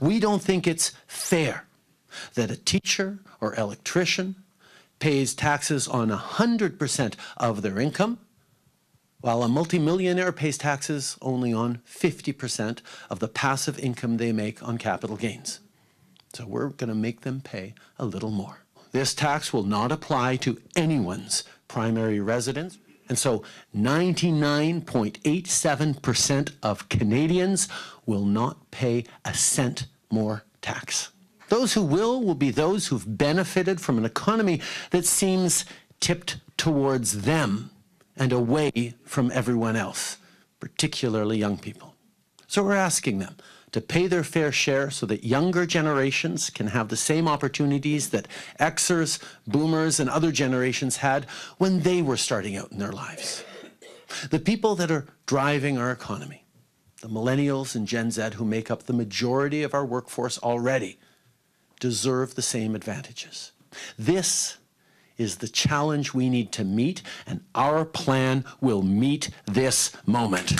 We don't think it's fair that a teacher or electrician pays taxes on 100% of their income, while a multimillionaire pays taxes only on 50% of the passive income they make on capital gains. So we're going to make them pay a little more. This tax will not apply to anyone's primary residence. And so 99.87% of Canadians will not pay a cent more tax. Those who will will be those who've benefited from an economy that seems tipped towards them and away from everyone else, particularly young people. So we're asking them to pay their fair share so that younger generations can have the same opportunities that Xers, Boomers, and other generations had when they were starting out in their lives. The people that are driving our economy, the millennials and Gen Z who make up the majority of our workforce already, deserve the same advantages. This is the challenge we need to meet, and our plan will meet this moment.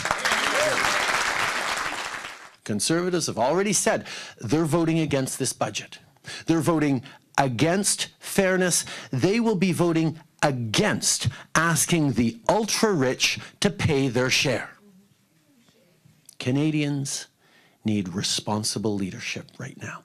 Conservatives have already said they're voting against this budget. They're voting against fairness. They will be voting against asking the ultra-rich to pay their share. Canadians need responsible leadership right now.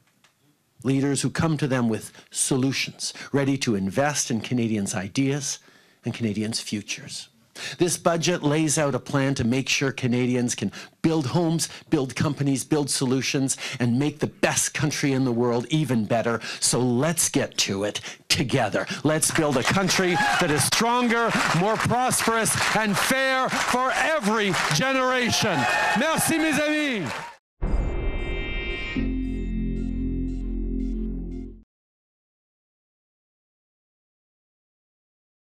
Leaders who come to them with solutions, ready to invest in Canadians' ideas and Canadians' futures. This budget lays out a plan to make sure Canadians can build homes, build companies, build solutions, and make the best country in the world even better. So let's get to it together. Let's build a country that is stronger, more prosperous, and fair for every generation. Merci, mes amis.